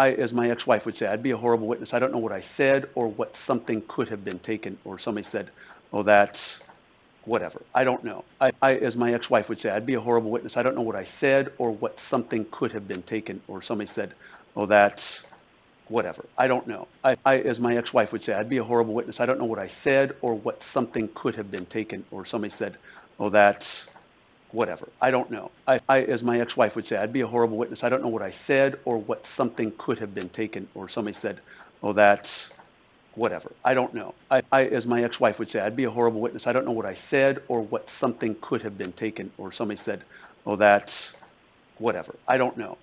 I, as my ex-wife would say, I'd be a horrible witness. I don't know what I said or what something could have been taken, or somebody said, oh, that's whatever. I don't know. I, I, as my ex-wife would say, I'd be a horrible witness. I don't know what I said or what something could have been taken, or somebody said, oh, that's whatever. I don't know. I, I, as my ex-wife would say, I'd be a horrible witness. I don't know what I said or what something could have been taken, or somebody said, oh, that's whatever. I don't know. I, I, as my ex-wife would say, I'd be a horrible witness. I don't know what I said or what something could have been taken, or somebody said, oh, that's whatever. I don't know. I, I, as my ex-wife would say, I'd be a horrible witness. I don't know what I said or what something could have been taken, or somebody said, oh, that's whatever. I don't know.